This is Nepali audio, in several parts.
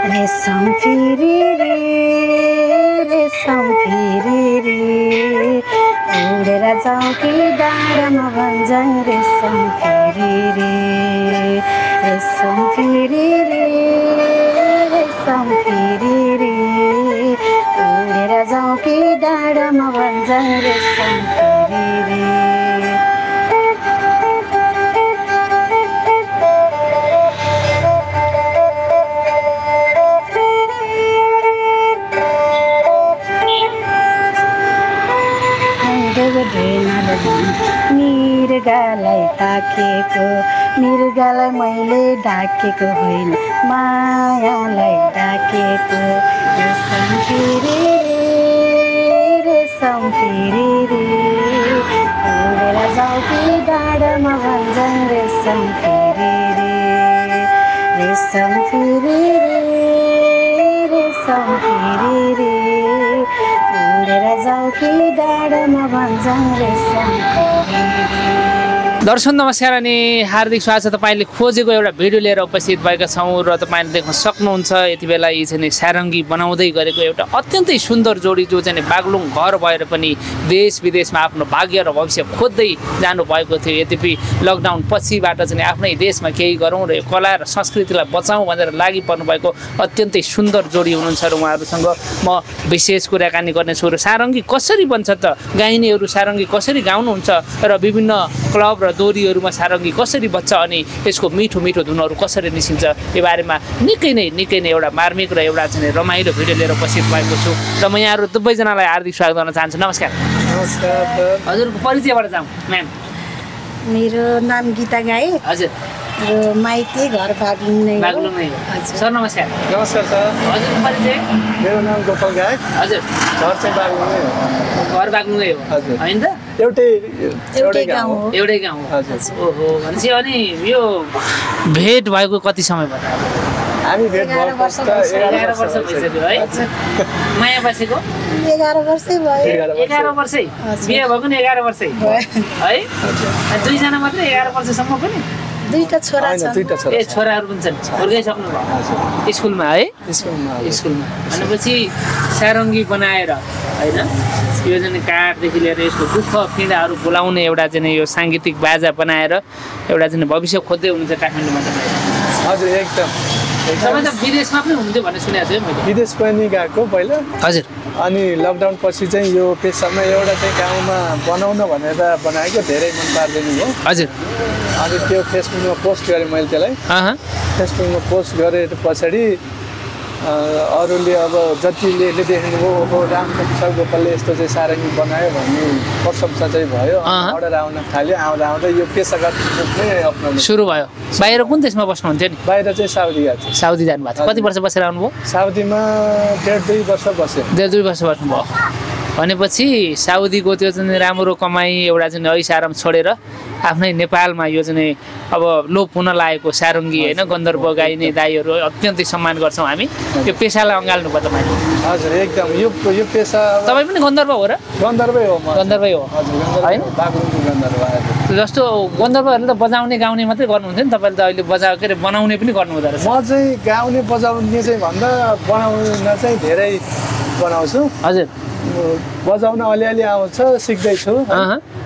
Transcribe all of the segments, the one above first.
रेशम फेरि रे रेशम फेरि रे। उडेर जाउँ कि डाँडामा भन्छन् रेशम फेरि रे रेशम फेरि रे रेशम फेरि रे। उडेर जाउँ कि डाँडामा भन्छन् रेशम मृगलाई ताकेको मृगलाई मैले ढाकेको होइन मायालाई ढाकेको रेशम फेरि रे रेशम फेरि रे। उडेर कि डाँडामा भन्छन् रेशम फेरि रे। रेशम फेरि रे रेशम फेरि रे। उडेर जाउँ कि डाँडामा भन्छन् रेशम फेरि रे दर्शक नमस्कार अनि हार्दिक स्वागत छ तपाईँले खोजेको एउटा भिडियो लिएर उपस्थित भएका छौँ र तपाईँले देख्न सक्नुहुन्छ यति बेला यी चाहिँ सारङ्गी बनाउँदै गरेको एउटा अत्यन्तै सुन्दर जोडी जो चाहिँ बागलुङ घर भएर पनि देश विदेशमा आफ्नो भाग्य र भविष्य खोज्दै जानुभएको थियो। यद्यपि लकडाउन पछिबाट चाहिँ आफ्नै देशमा केही गरौँ र यो कला र संस्कृतिलाई बचाउँ भनेर लागि पर्नुभएको अत्यन्तै सुन्दर जोडी हुनुहुन्छ र उहाँहरूसँग म विशेष कुराकानी गर्नेछु। र सारङ्गी कसरी बन्छ त? गाइनेहरू सारङ्गी कसरी गाउनुहुन्छ? र विभिन्न क्लब र दोरीहरूमा सारङ्गी कसरी बच्छ अनि यसको मिठो मिठो धुनहरू कसरी निस्किन्छ यो बारेमा निकै नै निकै नै एउटा मार्मिक र एउटा चाहिँ रमाइलो भिडियो लिएर उपस्थित भएको छु। र म यहाँहरू दुवैजनालाई हार्दिक स्वागत गर्न चाहन्छु। नमस्कार। नमस्कार। हजुरको परिचयबाट जाउँ म्याम मेरो नाम गीता गाए हजुर। र माइती घर बागलुङ नै हो। बागलुङ नै हजुर। सर नमस्कार। नमस्कार सर। हजुरको परिचय? मेरो नाम गोपाल गायक हजुर। घर चाहिँ बागलुङै हो। घर बाग्लुङ नै हो। हजुर। होइन? त एउटै एउटै गाउँ हो। एउटै गाउँ हो। हजुर। ओहो भनेपछि अनि यो भेट भएको कति समय भयो? हामी भेट एघार वर्ष भइसक्यो। है? माया बसेको? एघार वर्षै भयो। एघार वर्ष। एघार वर्षै? हजुर। बिहे भएको नि एघार वर्षै? भयो। है? अनि दुईजना मात्रै एघार वर्षसम्म पनि? छोरा छन्। ए। छोराहरू पनि छन्। हुर्काइसक्नु भयो स्कुलमा है। स्कुलमा। भनेपछि सारङ्गी बनाएर होइन? यो चाहिँ काठदेखि लिएर यसको दुःख पीडाहरू बोलाउने एउटा चाहिँ यो साङ्गीतिक बाजा बनाएर एउटा चाहिँ भविष्य खोज्दै हुनुहुन्छ काठमाडौँमा तपाईँ। हजुर एकदम। तपाईँ एकदम त विदेशमा पनि हुनुहुन्थ्यो भन्ने सुनेको थिएँ मैले। विदेश पनि गएको पहिला। हजुर। अनि लकडाउन पछि चाहिँ यो पेसामा एउटा चाहिँ गाउँमा बनाउन भनेर बनाएको धेरै मन पार्दैन हो। हजुर। अनि त्यो फेसबुकमा पोस्ट गरेँ मैले त्यसलाई। फेसबुकमा पोस्ट गरेर पछाडि अरूले अब जतिले देख्नुभयो अब रामकृष्ण गोपालले यस्तो चाहिँ सारङ्गी बनायो भन्ने प्रशंसा चाहिँ भयो। अर्डर आउन थाल्यो। आउँदा आउँदा यो पेसागत अप्नाउनु। सुरु भयो। बाहिर कुन देशमा बस्नुहुन्थ्यो नि? बाहिर चाहिँ साउदी गएको थियो साउदी जानुभएको थियो। कति वर्ष बसेर आउनुभयो? साउदीमा डेढ दुई वर्ष बस्यो। डेढ दुई वर्ष बस्नुभयो। भनेपछि साउदीको त्यो चाहिँ राम्रो कमाइ एउटा चाहिँ ऐस आराम छोडेर आफ्नै नेपालमा यो चाहिँ अब लोप हुन लागेको सारङ्गी होइन गन्धर्व गाइने दाईहरू अत्यन्तै सम्मान गर्छौँ हामी। यो पेसालाई अँगाल्नु भयो तपाईँले। हजुर एकदम। यो यो पेसा तपाईँ पनि गन्धर्व हो र? गन्धर्वै हो गन्धर्वै हो। होइन? जस्तो गन्धर्वहरूले त बजाउने गाउने मात्रै गर्नुहुन्थ्यो नि तपाईँले त अहिले बजा के अरे बनाउने पनि गर्नुहुँदो रहेछ। म चाहिँ गाउने बजाउने चाहिँ भन्दा बनाउन चाहिँ धेरै बनाउँछु। हजुर। बजाउन अलिअलि आउँछ सिक्दैछु।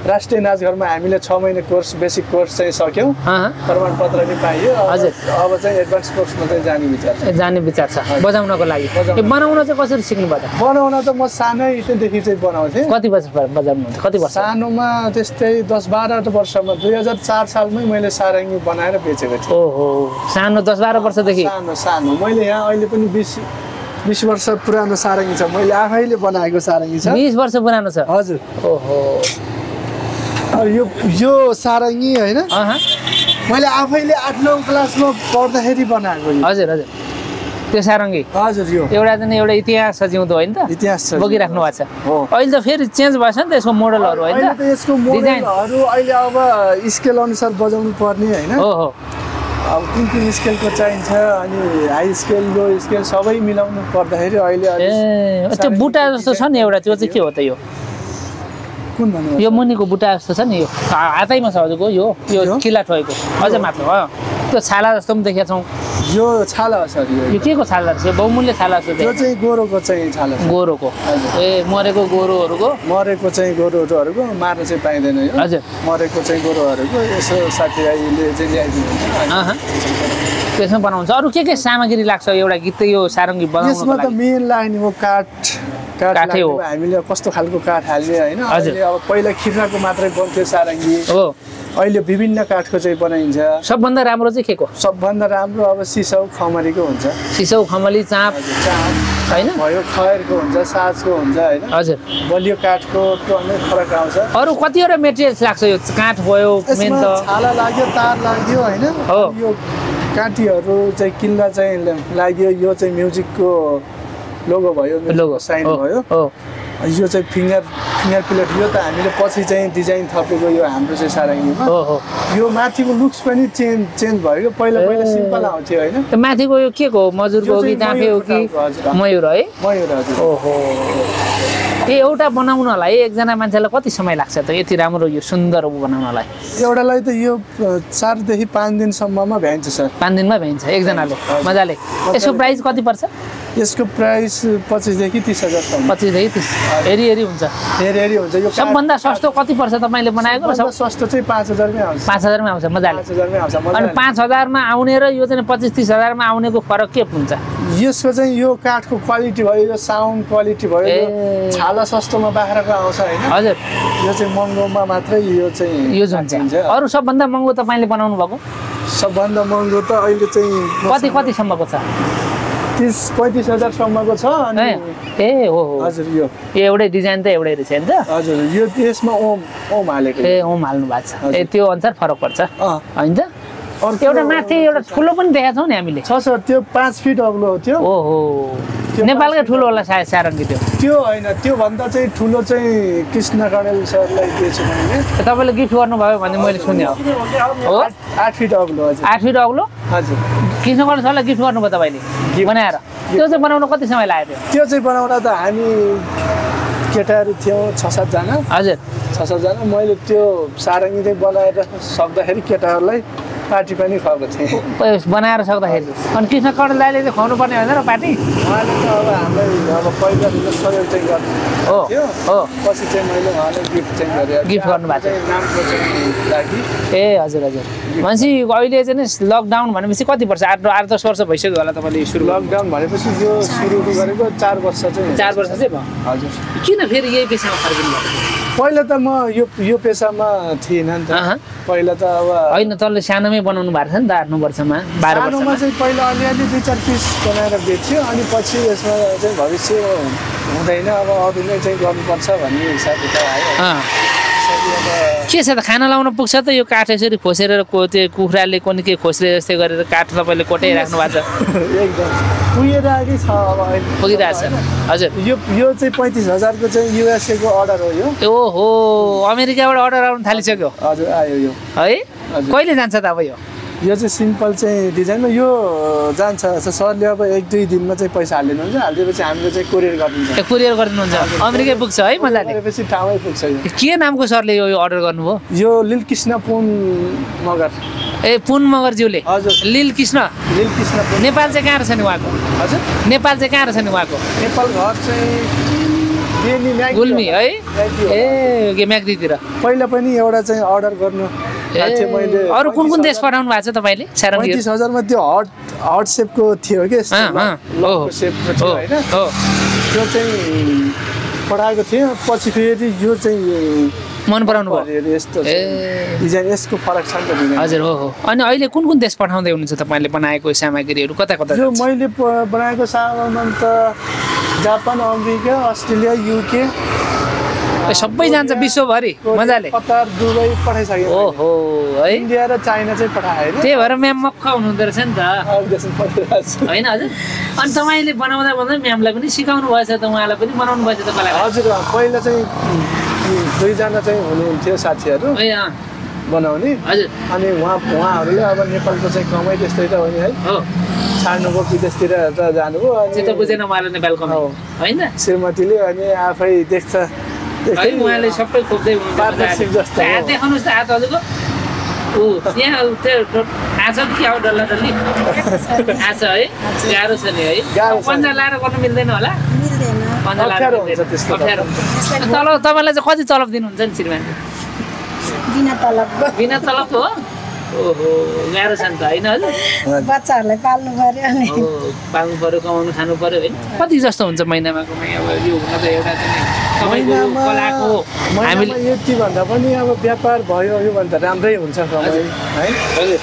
राष्ट्रिय नाचघरमा हामीले छ महिना कोर्स बेसिक कोर्स चाहिँ सक्यौँ। प्रमाणपत्र पनि पाइयो। अब- हजुर। अब चाहिँ एडभान्स कोर्समा चाहिँ जाने विचार छ। जाने विचार छ। बजाउनको लागि। बनाउन चाहिँ कसरी सिक्नु भयो त? बनाउन त म सानैदेखि चाहिँ बनाउँथेँ। कति वर्ष बजाउनुहुन्छ कति वर्ष? सानोमा त्यस्तै दस बाह्र वर्षमा दुई हजार चार सालमै मैले सारङ्गी बनाएर बेचेको थिएँ। ओहो। सानो दस बाह्र वर्षदेखि? सानो सानो। मैले यहाँ अहिले पनि बिस बिस वर्ष पुरानो सारङ्गी छ। मैले आफैले बनाएको सारङ्गी छ। बिस वर्ष पुरानो छ। हजुर। ओहो। यो यो सारङ्गी होइन मैले आफैले आठ नौ क्लासमा पढ्दाखेरि बनाएको हजुर हजुर। त्यो सारङ्गी। हजुर यो। एउटा चाहिँ एउटा इतिहास छ जिउँदो होइन त। इतिहास छ बोकिराख्नु भएको छ। अहिले त फेरि चेन्ज भएको छ नि त यसको मोडलहरू होइन। यसको मोडलहरू अहिले अब स्केल अनुसार बजाउनु पर्ने होइन। हो अब कुन कुन स्केलको चाहिन्छ अनि हाई स्केल लो स्केल सबै मिलाउनु पर्दाखेरि अहिले ए त्यो बुट्टा जस्तो छ नि एउटा त्यो चाहिँ के हो त यो? कुन भन्नु यो मुनिको बुट्टा जस्तो छ नि यो। हातैमा छ हजुरको यो यो यो? किला ठोएको। अझै माथि हो त्यो छाला जस्तो पनि देखेका छौँ। यो छाला सर यो। यो के को छाला रहेछ बहुमूल्य छाला जस्तो यो देखिएको। चाहिँ गोरोको चाहिँ छाला छ। गोरुको। ए मरेको गोरुहरूको? मरेको चाहिँ गोरुहरूको मार्न चाहिँ पाइँदैन यो। हजुर। मरेको चाहिँ गोरुहरूको यसो साथीभाइले चाहिँ अहँ। त्यसमा बनाउँछ। अरू के के सामग्री लाग्छ? एउटा गीत यो सारङ्गी बनाउनको यसमा त मेन लाग्ने हो काठ काठ हो। हामीले कस्तो खालको काठ हाल्ने होइन? अब पहिला खिर्नाको मात्रै बन्थ्यो सारङ्गी। हो। अहिले विभिन्न काठको चाहिँ बनाइन्छ। सबभन्दा राम्रो चाहिँ के को? सबभन्दा राम्रो अब सिसौ खमरीको हुन्छ। सिसौ खमली चाँप। चाँप। होइन? भयो खयरको हुन्छ साजको हुन्छ होइन? हजुर। बलियो काठको टन्नै फरक आउँछ। अरू कतिवटा मेटेरियल्स लाग्छ यो काठ भयो मेन त? छाला लाग्यो तार लाग्यो होइन? हो। यो काँटीहरू चाहिँ किल्ला चाहिँ लाग्यो यो चाहिँ म्युजिकको लोगो भयो लोगो। साइन भयो। यो चाहिँ फिङ्गर फिङ्गर प्लेट यो त हामीले पछि चाहिँ डिजाइन थपेको यो हाम्रो चाहिँ सारङ्गीमा। यो माथिको लुक्स पनि चेन्ज चेन्ज भयो। पहिला पहिला। सिम्पल आउँथ्यो होइन। माथिको यो के को? मजुरको हो कि हो। मयुर है? मयुर हजुर ओहो। ए एउटा बनाउनलाई एकजना मान्छेलाई कति समय लाग्छ त? यति राम्रो यो सुन्दर बनाउनलाई। एउटालाई त यो चारदेखि पाँच दिनसम्ममा भ्याइन्छ सर। पाँच दिनमा भइन्छ एकजनाले। हजुर। मजाले। यसको प्राइस कति पर्छ? यसको प्राइस पच्चिसदेखि तिस हजारसम्म। पच्चिसदेखि तिस। हेरी हेरी हुन्छ। हेरी हेरी हुन्छ। यो सबभन्दा सस्तो कति पर्छ तपाईँले बनाएको? सस्तो चाहिँ पाँच हजारमै आउँछ। पाँच हजारमै आउँछ मजाले। पाँच हजारमै आउँछ अनि मजाले। पाँच हजारमा आउने र यो चाहिँ पच्चिस तिस हजारमा आउनेको फरक के हुन्छ? यसको चाहिँ यो काठको क्वालिटी भयो यो साउन्ड क्वालिटी भयो यो। छाला सस्तोमा बाख्राको आउँछ होइन। हजुर। यो चाहिँ महँगोमा मात्रै यो चाहिँ युज हुन्छ। अरू सबभन्दा महँगो तपाईँले बनाउनु भएको? सबभन्दा महँगो त अहिले चाहिँ कति कतिसम्मको छ? तिस पैँतिस हजारसम्मको छ अनि ए हो हजुर यो। एउटै डिजाइन त एउटै रहेछ नि त। हजुर यो यसमा ओम ओम हालेको ए ओम हाल्नु भएको छ। ए त्यो अनुसार फरक पर्छ। होइन? त एउटा माथि एउटा ठुलो पनि देखाएको छौँ नि हामीले। छ सर त्यो पाँच फिट अग्लो हो त्यो। ओहो। नेपालकै ठुलो होला सायद सारङ्गी त्यो। त्यो होइन त्योभन्दा चाहिँ ठुलो चाहिँ कृष्ण कणेल सरलाई दिएछु मैले तपाईँले गिफ्ट गर्नुभयो भने मैले सुने हो? आठ फिट अग्लो हजुर। आठ फिट अग्लो? हजुर। कृष्ण सरलाई गिफ्ट गर्नुभयो तपाईँले। बनाएर। त्यो चाहिँ बनाउन कति समय लाग्यो? त्यो चाहिँ बनाउँदा त हामी केटाहरू थियौँ छ सातजना। हजुर। छ सातजना मैले त्यो सारङ्गी चाहिँ बनाएर सक्दाखेरि केटाहरूलाई पार्टी पनि खुवाएको थिएँ। बनाएर सक्दाखेरि। अनि कृष्ण कणेल दाइले चाहिँ खुवाउनु पर्ने होइन र पार्टी? उहाँले त अब हामीलाई अब पहिला सहयोग चाहिँ गर्नु हो हो। पछि चाहिँ मैले उहाँलाई गिफ्ट चाहिँ गरेँ गिफ्ट गर्नुभएको थियो। नामको लागि। ए हजुर हजुर। भनेपछि अहिले चाहिँ नि लकडाउन भनेपछि कति वर्ष? आठ आठ दस वर्ष भइसक्यो होला तपाईँले सुरु। लकडाउन भनेपछि यो सुरु गरेको चार वर्ष चाहिँ। चार वर्ष चाहिँ भयो। हजुर। किन फेरि यही पेसामा फर्किनु भयो पहिला त म यो यो पेसामा थिइनँ नि त। पहिला त अब होइन तँले सानोमै बनाउनु भएको छ नि त आठ नौ वर्षमा बाह्र वर्षमा। चाहिँ पहिला अलिअलि दुई चार पिस बनाएर बेच्यो अनि पछि यसमा चाहिँ भविष्य हुँदैन अब अरू नै चाहिँ गर्नुपर्छ भन्ने हिसाब किताब आयो। के छ त खाना लाउन पुग्छ त यो काठ यसरी खोसेर को त्यो कुखुराले कुनै के खोस्रे जस्तै गरेर काठ तपाईँले कोटाइराख्नु भएको छ? एकदम। छ पुगिरहेछ हजुर। यो यो चाहिँ पैँतिस हजारको चाहिँ युएसएको अर्डर हो यो। ओहो अमेरिकाबाट अर्डर आउनु थालिसक्यो। हजुर आयो यो। है। कहिले जान्छ त अब यो? यो चाहिँ सिम्पल चाहिँ डिजाइनमा यो जान्छ। सरले अब एक दुई दिनमा चाहिँ पैसा हालिदिनुहुन्छ। हालिदिएपछि हामीले चाहिँ कोरियर गरिदिन्छ। कुरियर गरिदिनुहुन्छ। अमेरिकै पुग्छ है गरेपछि ठाउँमै पुग्छ के नामको सरले यो अर्डर गर्नुभयो? यो लिल कृष्ण पुन मगर। ए पुन मगरज्यूले। हजुर। लिल कृष्ण। लिल कृष्ण नेपाल चाहिँ कहाँ रहेछ नि उहाँको? हजुर। नेपाल चाहिँ कहाँ रहेछ नि उहाँको? नेपाल घर चाहिँ गुल्मी। है। ए म्याग्दीतिर? पहिला पनि एउटा चाहिँ अर्डर गर्नु अरू कुन कुन देश पठाउनु भएको छ तपाईँले? पैँतिस हजारमा त्यो हट हट सेपको थियो कि त्यो चाहिँ पठाएको थियो। पछि फेरि यो चाहिँ मन पराउनु भयो। यसको फरक छ नि त हजुर हो हो। अनि अहिले कुन कुन देश पठाउँदै हुनुहुन्छ तपाईँले बनाएको सामग्रीहरू? कता कता यो? मैले बनाएको सामान त जापान अमेरिका अस्ट्रेलिया युके सबै जान्छ विश्वभरि। मजाले। कतार दुबई पठाइसकेँ मैले। ओहो है। इन्डिया र चाइना चाहिँ होइन त्यही भएर म्याम मक्ख हुनुहुँदो रहेछ नि त। होइन हजुर। अनि तपाईँले बनाउँदा बनाउँदै म्यामलाई पनि सिकाउनु भएछ त उहाँलाई पनि बनाउनु भएछ तपाईँलाई हजुर पहिला चाहिँ दुईजना चाहिँ हुनुहुन्थ्यो साथीहरू बनाउने। हजुर। अनि उहाँ उहाँहरूले अब नेपालको चाहिँ कमाइ त्यस्तै त हो नि है। हो। छाड्नुभयो विदेशतिर त जानुभयो चित्त अनि बुझेन उहाँलाई नेपाल कमाइ। हो। होइन? श्रीमतीले अनि आफै देख्छ। है उहाँले सबै खोज्दै हुनुहुन्छ। हात देखाउनुहोस् त हात हजुरको ऊ यहाँ त्यो आछ कि अब डल्ला डल्ली? आछ है? गाह्रो छ नि है। पन्जा लाएर गर्नु मिल्दैन होला? मिल्दैन। पन्जा लाएर अप्ठ्यारो तलब तपाईँलाई चाहिँ कति तलब दिनुहुन्छ नि श्रीमान? बिना तलबको बिना तलबको हो? ओहो गाह्रो छ नि त होइन हजुर। बच्चाहरूलाई पाल्नु पर्यो अनि। पाल्नु पऱ्यो कमाउनु खानु पऱ्यो होइन। कति जस्तो हुन्छ महिनामा कमाइ अब यो हुन त एउटा चाहिँ तपाईँको कलाको हामीले यति भन्दा पनि अब व्यापार भयो यो भन्दा राम्रै हुन्छ कमाइ है? हजुर।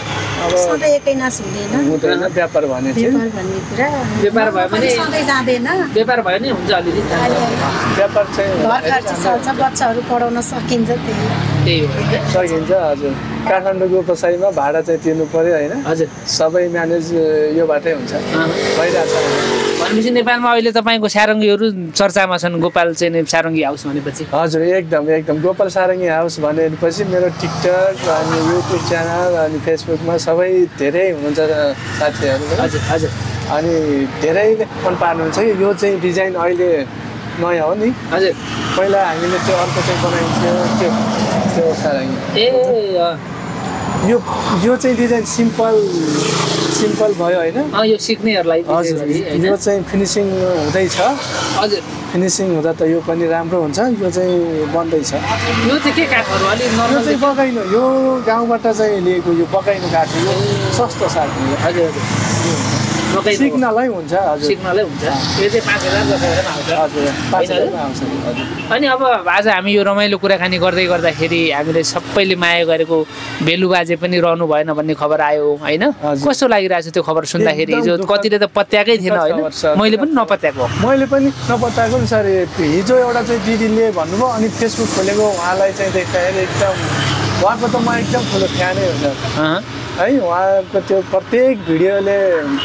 व्यापार भने व्यापार भन्ने कुरा। व्यापार भयो भने- पनि सधैँ जाँदैन। व्यापार भयो नि हुन्छ अलिअलि। व्यापार चाहिँ बच्चाहरू पढाउन सकिन्छ त्यही। त्यही हो। होइन सकिन्छ हजुर। काठमाडौँको बसाइमा भाडा चाहिँ तिर्नु पऱ्यो होइन? हजुर। सबै म्यानेज योबाटै हुन्छ। अँ। भइरहेछ। भनेपछि नेपालमा अहिले तपाईँको सारङ्गीहरू चर्चामा छन् गोपाल चाहिँ सारङ्गी हाउस भनेपछि। हजुर एकदम एकदम। गोपाल सारङ्गी हाउस भनेपछि मेरो टिकटक अनि युट्युब च्यानल अनि फेसबुकमा सबै धेरै हुनुहुन्छ साथीहरू? हजुर हजुर। अनि धेरैले मन पार्नुहुन्छ कि यो चाहिँ डिजाइन अहिले नयाँ हो नि। हजुर। पहिला हामीले त्यो अर्को चाहिँ बनाइन्थ्यो त्यो त्यो सारङ्गी ए यो यो चाहिँ डिजाइन सिम्पल सिम्पल भयो होइन? यो सिक्नेहरूलाई हजुर? यो चाहिँ फिनिसिङ हुँदैछ। हजुर। फिनिसिङ हुँदा त यो पनि राम्रो हुन्छ यो चाहिँ बन्दैछ। यो चाहिँ के काठहरू अलिक यो चाहिँ बगाइनु यो गाउँबाट चाहिँ लिएको यो बगाइनु काठ यो सस्तो साथ। हजुर हजुर। सिक्नलाई हुन्छ सिक्नलाई हुन्छ। यो चाहिँ पाँच हजार दस हजारमा आउँछ। अनि अब आज हामी यो रमाइलो कुराकानी गर्दै गर्दाखेरि हामीले सबैले माया गरेको बेलु बाजे पनि रहनु भएन भन्ने खबर आयो होइन। कस्तो लागिरहेको छ त्यो खबर सुन्दाखेरि? हिजो कतिले त पत्याएकै थिएन होइन। मैले पनि नपत्याएको। मैले पनि नपत्ताएको नि सर हिजो एउटा चाहिँ दिदीले भन्नुभयो अनि फेसबुक खोलेको उहाँलाई चाहिँ देख्दाखेरि एकदम उहाँको त म एकदम ठुलो फ्यानै हो सर। अँ, है उहाँको त्यो प्रत्येक भिडियोले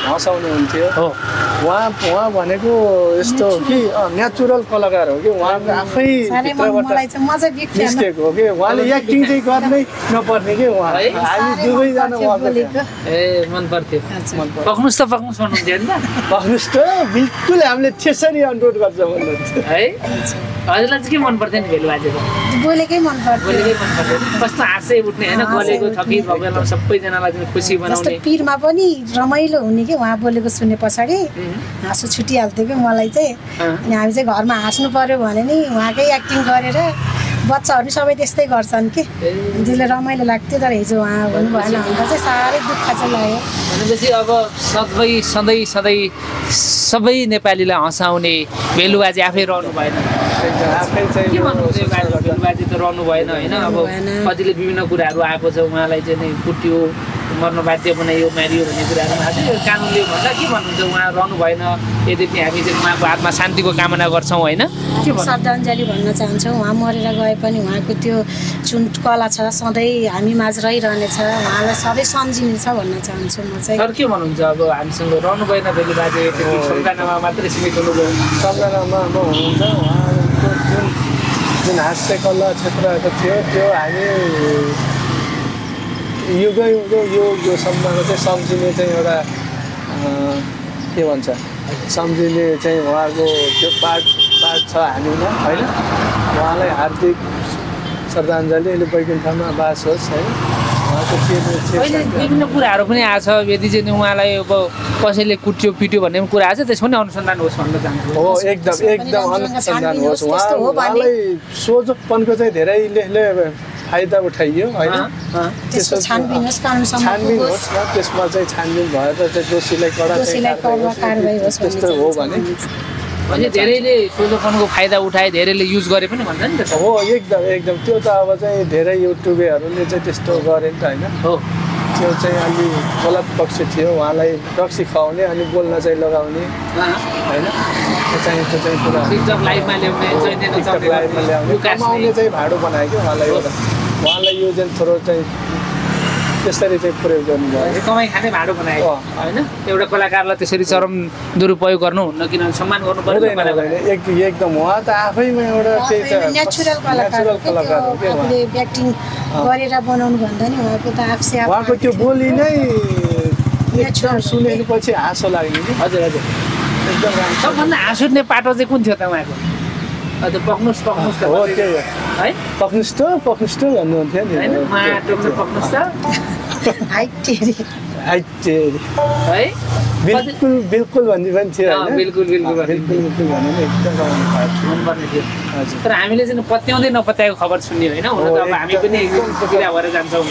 हँसाउनुहुन्थ्यो हो। उहाँ उहाँ भनेको यस्तो हो कि नेचुरल कलाकार हो कि उहाँको आफै साह्रै मन मलाई भित्रबाट चाहिँ म चाहिँ बिग फ्यान मिस्टेक हो कि उहाँले एक्टिङ चाहिँ गर्नै नपर्ने कि उहाँ। है? हामी दुवैजना पक्नुहोस् त पक्नुहोस् भन्नुहुन्थ्यो नि त। त बिल्कुल हामीले त्यसरी अनुरोध गर्छ भन्नुहुन्छ है? हजुरलाई चाहिँ के मन पर्थ्यो नि भेलु बाजेको बोलेकै मन पर्थ्यो बोलेकै मन पर्थ्यो कस्तो हाँसै उठ्ने होइन? उठ्ने। थकित भएन सबैजनालाई चाहिँ खुसी बनाउने। पिरमा पनि रमाइलो हुने कि? उहाँ बोलेको सुने पछाडि हाँसो छुटिहाल्थ्यो कि? मलाई चाहिँ। अनि हामी चाहिँ घरमा हाँस्नु पऱ्यो भने नि उहाँकै एक्टिङ गरेर बच्चाहरू सबै त्यस्तै गर्छन् कि? त्यसले रमाइलो लाग्थ्यो तर हिजो उहाँ हुनु भएन अन्त चाहिँ साह्रै दुःख चाहिँ लाग्यो। भनेपछि अब सधैँ सधैँ सधैँ सबै नेपालीलाई हँसाउने भेलु आफै रहनु भएन चाहिँ त रहनु भएन होइन? अब। कतिले विभिन्न कुराहरू आएको छ उहाँलाई चाहिँ नि कुट्यो मर्न बाध्य बनाइयो मारियो भन्ने कुराहरू आएको छ। कानुनले भन्दा के भन्नुहुन्छ? उहाँ रहनु भएन यद्यपि हामी चाहिँ उहाँको आत्मा शान्तिको कामना गर्छौँ होइन? श्रद्धाञ्जली भन्न चाहन्छौँ। उहाँ मरेर गए पनि उहाँको त्यो जुन कला छ सधैँ हामी माझ रहिरहनेछ उहाँलाई सधैँ सम्झिनेछ भन्न चाहन्छु म चाहिँ। सर के भन्नुहुन्छ? अब हामीसँग रहनु भएन भेलु बाजे सम्झनामा मात्रै सीमित हुनुभयो। सम्झनामा हुनुहुन्छ जुन जुन हाँस्य कला थियो त्यो हामी युगै युगो यो यो सम्ममा चाहिँ सम्झिने चाहिँ एउटा के भन्छ सम्झिने चाहिँ उहाँको त्यो पार्ट पार्ट छ हामीमा होइन? उहाँलाई हार्दिक श्रद्धाञ्जली अहिले वैकुण्ठमा बास होस् है। अहिले। विभिन्न कुराहरू पनि आएको छ। यदि चाहिँ उहाँलाई अब कसैले कुट्यो पिट्यो भन्ने पनि कुरा आएको छ त्यसको पनि अनुसन्धान होस् भन्न चाहन्छु हो एकदम एकदम अनुसन्धान होस् उहाँलाई सोझोपनको चाहिँ धेरैले फाइदा उठाइयो होइन? छानबिन होस् न त्यसमा चाहिँ छानबिन भएर चाहिँ दोषीलाई कडा त्यस्तो हो भने। भने धेरैले सोझोपनको फाइदा उठाए धेरैले युज गरे पनि भन्छ नि त। हो एकदम एकदम। त्यो त अब चाहिँ धेरै युट्युबरहरूले चाहिँ त्यस्तो गरे नि त होइन। हो। त्यो चाहिँ अलि गलत पक्ष थियो। उहाँलाई रक्सी खुवाउने अनि बोल्न चाहिँ लगाउने। होइन? त्यो चाहिँ त्यो चाहिँ पुरा लाइभमा ल्याउने कमाउने चाहिँ। भाडो बनायो कि उहाँलाई उहाँलाई यो चाहिँ थोरो चाहिँ त्यसरी चाहिँ प्रयोग गर्नुभयो कमाइ खाने भाडो बनाएको। होइन? एउटा कलाकारलाई त्यसरी चरम दुरुपयोग गर्नु हुन्न किनभने सम्मान गर्नु एक एकदम। उहाँ त आफैमा एउटा त्यही त नेचुरल कलाकार हो एक्टिङ गरेर बनाउनु भन्दा नि उहाँको त आफसे आफ उहाँको त्यो बोली नै एकदम सुनेपछि हाँसो लाग्ने कि? हजुर हजुर। एकदम राम्रो। सबभन्दा हाँस उठ्ने पाटो चाहिँ कुन थियो त उहाँको? हजुर पक्नुहोस् पक्नुहोस् त हो त्यही हो। है पक्नुहोस् त पक्नुहोस् त भन्नुहुन्थ्यो नि होइन उहाँ टोक्नु पक्नुहोस् त हाइट टेरी आइटेरी है बिल्कुल बिल्कुल भन्ने पनि थियो? बिल्कुल, बिल्कुल भन्ने एकदम तर हामीले चाहिँ पत्याउँदै नपत्याएको खबर सुन्ने होइन हुन त अब हामी पनि एकदम भएर जान्छौँ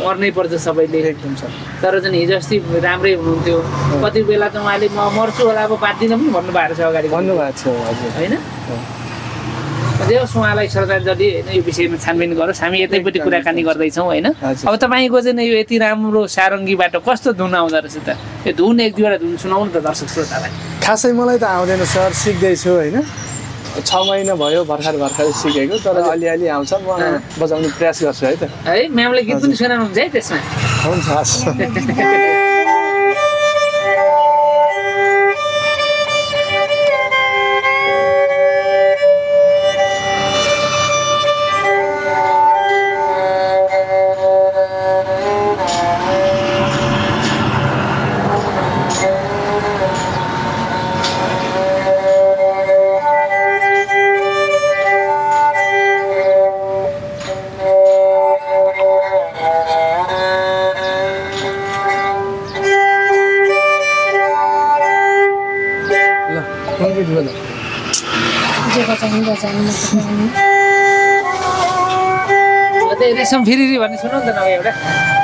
मर्नै पर्छ सबैले एकदम छ तर चाहिँ हिजो अस्ति राम्रै हुनुहुन्थ्यो कति बेला त उहाँले म मर्छु होला अब बाँच्दिनँ पनि भन्नुभएको छ अगाडि भन्नुभएको थियो हजुर होइन जे होस् उहाँलाई श्रद्धाञ्जली होइन यो विषयमा छानबिन गरोस्। हामी यतैपट्टि कुराकानी। गर्दैछौँ होइन। अब तपाईँको चाहिँ यो यति राम्रो सारङ्गीबाट कस्तो धुन आउँदो रहेछ त? यो धुन एक दुईवटा धुन सुनाउनु त दर्शक श्रोतालाई। खासै मलाई त आउँदैन सर सिक्दैछु होइन? छ महिना भयो भर्खर भर्खर सिकेको तर अलिअलि आउँछ। म बजाउने प्रयास गर्छु है त। है म्यामले गीत पनि सुनाउनुहुन्छ है त्यसमा? हुन्छ रेशम फेरि भन्ने सुनाउ न त नभए एउटा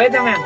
खै त म्याम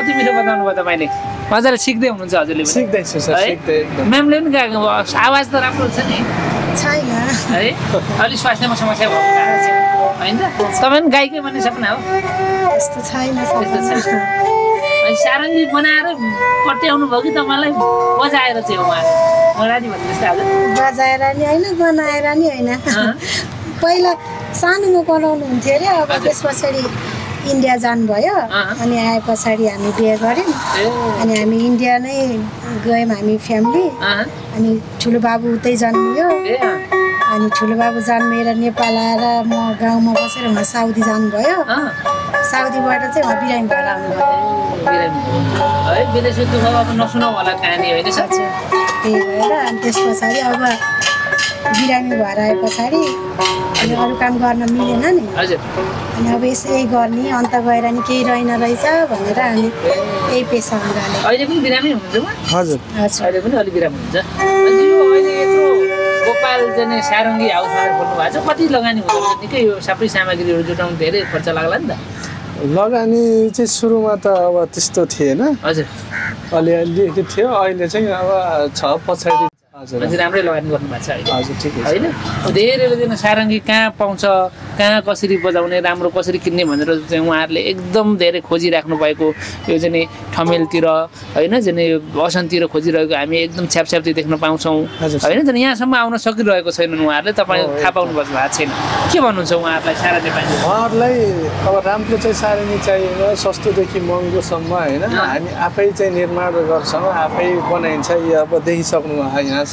कति मिठो बताउनु भयो तपाईँले? मजाले सिक्दै हुनुहुन्छ हजुरले सिक्दैछु सर है? सिक्दै एकदम। म्यामले पनि गाएको आवाज त राम्रो छ नि। छैन। है? अलिक स्वास्थ्यमा समस्या भएको होइन? त तपाईँ पनि गायकै भन्ने सपना हो। यस्तो छैन सारङ्गी बनाएर पट्याउनु भयो कि तपाईँलाई? बजाएर चाहिँ हो उहाँ बजाएर नि होइन बनाएर नि होइन। पहिला सानोमा बनाउनु हुन्थ्यो अरे अब। त्यस पछाडि इन्डिया जानुभयो। अनि आए पछाडि हामी बिहे गऱ्यौँ। अनि हामी इन्डिया नै गयौँ हामी फ्यामिली। अनि ठुलो बाबु उतै जन्मियो। अनि ठुलो बाबु जन्मिएर नेपाल आएर म गाउँमा बसेर उहाँ साउदी जानुभयो। साउदीबाट चाहिँ उहाँ बिरामी भएर आउनुभयो। त्यही भएर अनि त्यस पछाडि अब बिरामी भएर आए पछाडि अनि अरू काम गर्न मिलेन नि। हजुर। अनि अब यसो गर्ने अन्त गएर नि केही रहेन रहेछ भनेर हामी यही जाने अहिले पनि बिरामी हुनुहुन्छ हजुर। अहिले पनि अलिक बिरामी हुनुहुन्छ अनि यो अहिले यत्रो गोपाल जाने सारङ्गी हाउसमा खोल्नु भएको छ कति लगानी हुँदो रहेछ? निकै यो सबै सामग्रीहरू जुटाउनु धेरै खर्च लाग्ला नि त। लगानी चाहिँ सुरुमा त अब त्यस्तो थिएन। हजुर। अलिअलि थियो। अहिले चाहिँ अब छ पछाडि राम्रै लगानी गर्नुभएको छ अहिले। हजुर ठिकै छ। होइन? धेरैले चाहिँ सारङ्गी कहाँ पाउँछ कहाँ कसरी बजाउने राम्रो कसरी किन्ने भनेर चाहिँ उहाँहरूले एकदम धेरै खोजिराख्नु भएको यो चाहिँ नि ठमेलतिर होइन? चाहिँ यो असनतिर खोजिरहेको हामी एकदम छ्यापछ्याप्ती देख्न पाउँछौँ। होइन? त यहाँसम्म आउन सकिरहेको छैनन् उहाँहरूले। तपाईँ थाहा पाउनु भएको छैन। के भन्नुहुन्छ उहाँहरूलाई सारा नेपाली? उहाँहरूलाई अब राम्रो चाहिँ साह्रै चाहिएन सस्तोदेखि महँगोसम्म होइन। हामी आफै चाहिँ निर्माण गर्छौँ आफै बनाइन्छ यो अब देखिसक्नु यहाँ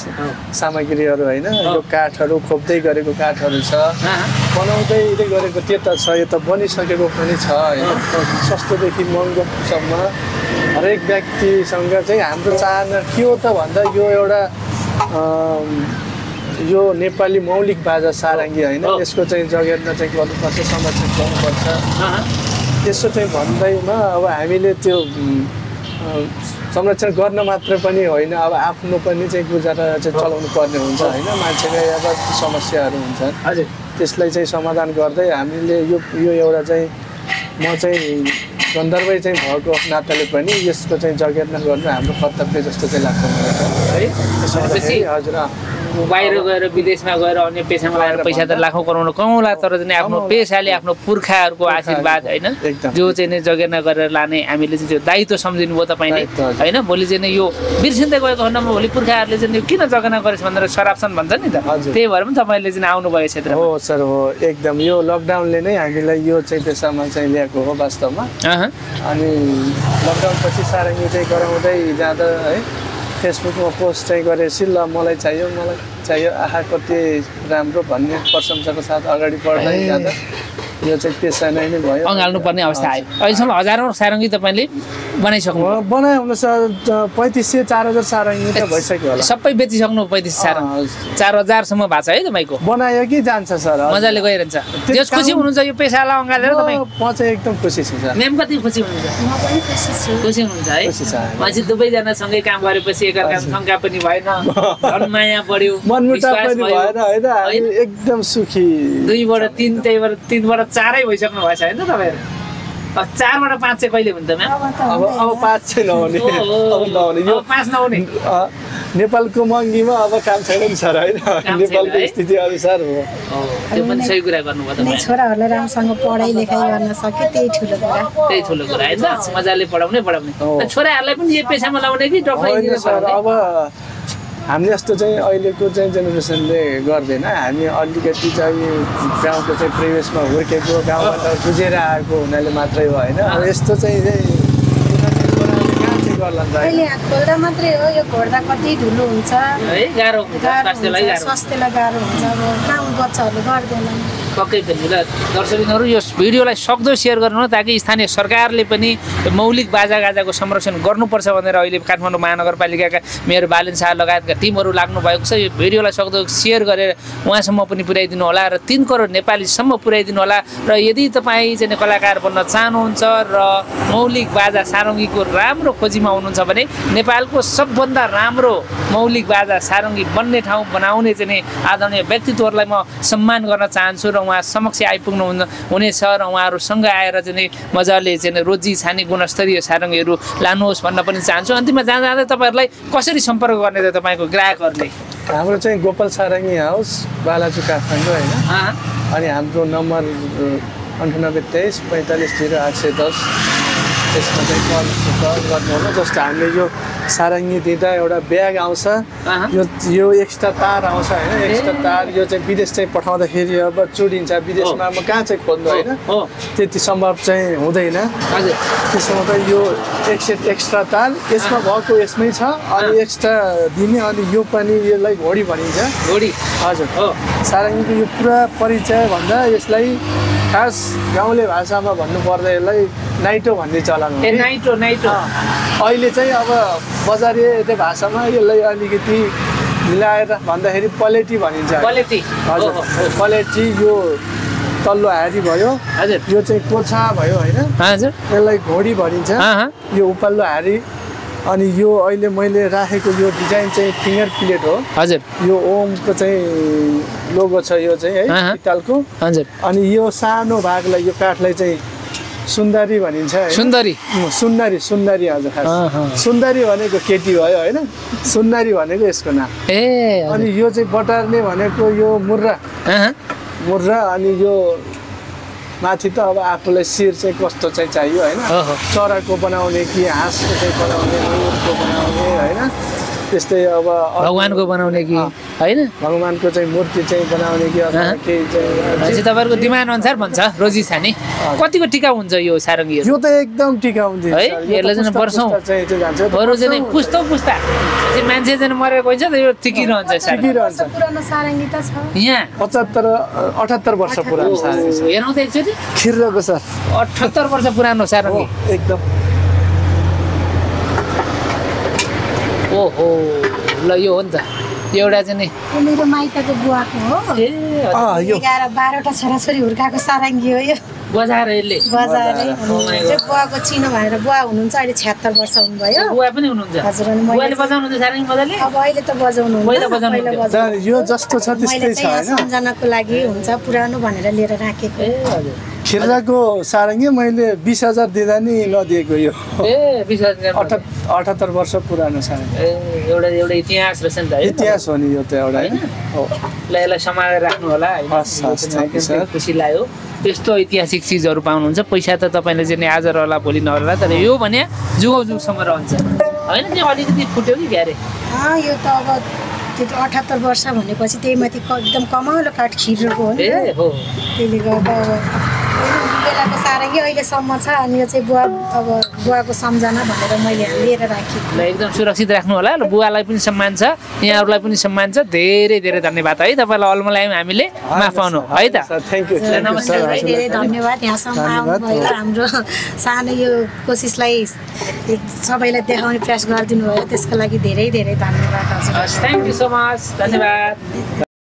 सामग्रीहरू होइन यो काठहरू खोप्दै गरेको काठहरू छ। बनाउँदै गरेको त्यो त छ यो त बनिसकेको पनि छ होइन। सस्तोदेखि महँगोसम्म हरेक व्यक्तिसँग चाहिँ हाम्रो चाहना के हो त भन्दा यो एउटा यो नेपाली मौलिक बाजा सारङ्गी होइन। यसको चाहिँ जगेर्ना चाहिँ गर्नुपर्छ संरक्षण गर्नुपर्छ। त्यसो चाहिँ भन्दैमा अब हामीले त्यो संरक्षण गर्न मात्र पनि होइन अब आफ्नो पनि चाहिँ गुजारा चाहिँ चलाउनु पर्ने हुन्छ होइन मान्छेका अब समस्याहरू हुन्छन्। हजुर। त्यसलाई चाहिँ समाधान गर्दै हामीले यो यो एउटा चाहिँ म चाहिँ गन्धर्वै चाहिँ भएको नाताले पनि यसको चाहिँ जगेर्ना गर्नु हाम्रो कर्तव्य जस्तो चाहिँ लाग्छ मलाई। है? हजुर बाहिर गएर विदेशमा गएर अन्य पेसामा लगाएर पैसा त लाखौँ कमाउनु कमाउला तर चाहिँ आफ्नो। पेसाले आफ्नो पुर्खाहरूको आशीर्वाद होइन। जो चाहिँ नि जगेर्ना गरेर लाने हामीले चाहिँ त्यो दायित्व सम्झिनु भयो तपाईँले। होइन भोलि चाहिँ नि यो बिर्सिँदै गएको खण्डमा भोलि पुर्खाहरूले चाहिँ किन जगेर्ना गरेछ भनेर सराप्छन् भन्छ नि त। त्यही भएर पनि तपाईँले चाहिँ आउनुभयो क्षेत्रमा हो सर हो एकदम यो लकडाउनले नै हामीलाई यो चाहिँ पेसामा चाहिँ ल्याएको हो वास्तवमा अनि लकडाउन पछि सारङ्गी चाहिँ गराउँदै जाँदा है फेसबुकमा पोस्ट चाहिँ गरेपछि ल मलाई चाहियो मलाई चाहियो आहा कति राम्रो भन्ने प्रशंसाको साथ अगाडि बढ्दै। जाँदा यो चाहिँ पेसा नै नै भयो। अँगाल्नु पर्ने अवस्था आयो। अहिलेसम्म हजारौँ सारङ्गी तपाईँले बनाइसक्नु बनायो सर पैँतिस सय चार हजार सारङ्गी त भइसक्यो होला। सबै बेचिसक्नु पैँतिस सारङ्गी चार हजारसम्म भएको छ है तपाईँको। बनायो कि जान्छ सर मजाले गइरहन्छ। त्यो त्यस खुसी हुनुहुन्छ यो पेसालाई अँगालेर तपाईँ। म चाहिँ एकदम खुसी छु सर। म्याम कति खुसी हुनुहुन्छ? म पनि खुसी हुनुहुन्छ है? खुसी छ हामी। मान्छे दुवैजना सँगै काम गरेपछि एकअर्कामा हजुर। शङ्का पनि भएन। माया बढ्यो मनमुटाव विश्वास पनि। भएन होइन? एकदम सुखी। दुईबाट तिन त्यहीबाट तिनबाट चारै भइसक्नु भएछ होइन तपाईँहरू? अब चारबाट पाँच चाहिँ कहिले हुन्छ अब त अब। पाँच चाहिँ नहुने। अब यो पाँच नहुने। नेपालको महँगीमा अब काम छैन नि सर होइन? नेपालको? स्थिति अनुसार हो। त्यो पनि सही कुरा गर्नुभयो तपाईँ। छोराहरूलाई राम्रोसँग पढाइ लेखाइ गर्न सक्यो त्यही ठुलो कुरा। त्यही ठुलो कुरा होइन? मजाले पढाउनै पढाउने। छोराहरूलाई पनि यही पेसामा लाउने कि डक्टर सर? अब हामी जस्तो चाहिँ अहिलेको चाहिँ जेनेरेसनले गर्दैन। हामी अलिकति चाहिँ गाउँको चाहिँ परिवेशमा हुर्केको गाउँबाट बुझेर आएको हुनाले मात्रै हो होइन? अब यस्तो चाहिँ खोल्दा मात्रै हो यो घोड्दा कति ठुलो हुन्छ। स्वास्थ्यलाई गाह्रो स्वास्थ्यलाई गाह्रो हुन्छ अब गाउँ बच्चाहरूले गर्दैनन्। पक्कै पनि ल दर्शकहरू यो भिडियोलाई सक्दो सेयर गर्नु ताकि स्थानीय सरकारले पनि मौलिक बाजा गाजाको संरक्षण गर्नुपर्छ भनेर अहिले काठमाडौँ महानगरपालिकाका मेयर बालिन शाह लगायतका टिमहरू लाग्नु भएको छ। यो भिडियोलाई सक्दो सेयर गरेर उहाँसम्म पनि पुर्याइदिनु होला र तिन करोड नेपालीसम्म पुर्याइदिनु होला र यदि तपाईँ चाहिँ कलाकार बन्न चाहनुहुन्छ र मौलिक बाजा सारङ्गीको राम्रो खोजीमा हुनुहुन्छ भने नेपालको सबभन्दा राम्रो मौलिक बाजा सारङ्गी बन्ने ठाउँ बनाउने चाहिँ आदरणीय व्यक्तित्वहरूलाई म सम्मान गर्न चाहन्छु र उहाँ समक्ष आइपुग्नु हुन हुनेछ र उहाँहरूसँग आएर चाहिँ मजाले चाहिँ रोजी छाने गुणस्तरीय सारङ्गीहरू लानुहोस् भन्न पनि चाहन्छु। अन्तिममा जाँदा जाँदै तपाईँहरूलाई कसरी सम्पर्क गर्ने त तपाईँको ग्राहकहरूले? हाम्रो चाहिँ गोपाल सारङ्गी हाउस बालाजु काठमाडौँ होइन? अनि हाम्रो नम्बर अन्ठानब्बे तेइस पैँतालिस जिरो आठ सय दस। त्यसमा चाहिँ कल कल गर्नु होला जस्तो हामीले यो सारङ्गी दिँदा एउटा ब्याग आउँछ। यो यो एक्स्ट्रा तार आउँछ होइन एक्स्ट्रा तार यो चाहिँ विदेश चाहिँ पठाउँदाखेरि अब चुडिन्छ विदेशमा। म कहाँ चाहिँ खोज्नु होइन? त्यति सम्भव चाहिँ हुँदैन। त्यसमा त यो एक सेट एक्स्ट्रा तार यसमा भएको यसमै छ। अनि एक्स्ट्रा दिने अनि यो पनि यसलाई घोडी भनिन्छ। घोडी। हजुर। सारङ्गीको यो पुरा परिचय भन्दा यसलाई खास गाउँले भाषामा भन्नुपर्दा यसलाई नाइटो भन्ने चलन हो। ए। नाइटो नाइटो। अहिले चाहिँ अब बजारीय यतै भाषामा यसलाई अलिकति मिलाएर भन्दाखेरि पलेटी भनिन्छ। क्वालिटी हजुर। पलेटी यो तल्लो हारी भयो। हजुर। यो चाहिँ कोछा भयो होइन। हजुर। यसलाई घोडी भनिन्छ। यो उपल्लो हारी। अनि यो अहिले मैले राखेको यो डिजाइन चाहिँ फिङ्गर प्लेट हो हजुर यो ओमको चाहिँ लोगो छ यो चाहिँ है अहँ। पित्तलको हजुर अनि यो सानो भागलाई यो काठलाई चाहिँ सुन्दरी भनिन्छ? सुन्दरी सुन्दरी सुन्दरी हजुर। सुन्दरी भनेको केटी भयो होइन सुन्दरी भनेको यसको नाम ए। अनि यो चाहिँ बटार्ने भनेको यो मुर्रा। मुर्रा अनि यो माथि त अब आफूलाई शिर चाहिँ कस्तो चाहिँ चाहियो होइन। चराको बनाउने कि हाँसको चाहिँ बनाउने मयुरको बनाउने होइन त्यस्तै अब भगवान्को बनाउने कि। होइन? भगवान्को चाहिँ मूर्ति चाहिँ बनाउने कि। केही चाहिँ तपाईँहरूको डिमान्ड अनुसार भन्छ रोजी छाने कतिको टिका हुन्छ यो सारङ्गी यो त एकदम टिका हुन्छ। है? यसलाई चाहिँ वर्षौँ। अरू चाहिँ पुस्तौ पुस्ता। मान्छे चाहिँ मरेर गइन्छ त यो टिकिरहन्छ टिकिरहन्छ। पुरानो सारङ्गी त छ। यहाँ? पचहत्तर अठहत्तर वर्ष पुरानो हेरौँ त एकचोटि। खिर्रको सर। अठहत्तर वर्ष पुरानो हो सारङ्गी एकदम। ओहो ल यो हो नि त. एउटा चाहिँ नि यो मेरो माइतको बुवाको हो। ए एघार बाह्रवटा छोराछोरी हुर्काएको सारङ्गी हो यो। बजाएर यसले. चाहिँ बुवाको चिनो भनेर बुवा हुनुहुन्छ अहिले छ्यात्तर वर्ष हुनुभयो। बुवा पनि हुनुहुन्छ? हजुर अनि बुवाले बजाउनुहुन्छ सारङ्गी मजाले अब अहिले त बजाउनु यो जस्तो छ मैले त्यस्तै छ सम्झनाको लागि हुन्छ पुरानो भनेर लिएर राखेको। ए हजुर। खिर्राको सारङ्गी मैले बिस हजार दिँदा नि नदिएको यो। ए अठहत्तर वर्ष पुरानो सारङ्गी। ए एउटा एउटा इतिहास रहेछ नि त इतिहास हो नि यो त एउटा। ल यसलाई राख्नु होला. खुसी लाग्यो। त्यस्तो ऐतिहासिक चिजहरू पाउनुहुन्छ। पैसा त तपाईँले चाहिँ आज रहला भोलि नरहला तर यो भने जुगौ जुगसम्म रहन्छ। होइन त्यो अलिकति फुट्यो कि क्यारे अँ, यो त अब त्यो त अठहत्तर वर्ष भनेपछि त्यही माथि एकदम कमालो काठ खिरेको नि। हो। त्यसले गर्दा बेलाको सारङ्गी अहिलेसम्म छ अनि यो चाहिँ बुवा अब बुवाको सम्झना भनेर मैले लिएर राखेँ। ल एकदम सुरक्षित राख्नु होला र बुवालाई पनि सम्मान छ यहाँहरूलाई पनि सम्मान छ धेरै धेरै धन्यवाद है तपाईँलाई अल्मलायौँ हामीले माफ पाउनु है त? थ्याङ्क यू धेरै धन्यवाद यहाँसम्म। आउनुभयो हाम्रो सानो यो कोसिसलाई सबैलाई देखाउने प्रयास गरिदिनु भयो त्यसको लागि धेरै धेरै धन्यवाद हजुर। थ्याङ्क यू सो मच धन्यवाद।